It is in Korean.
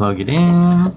수화기랑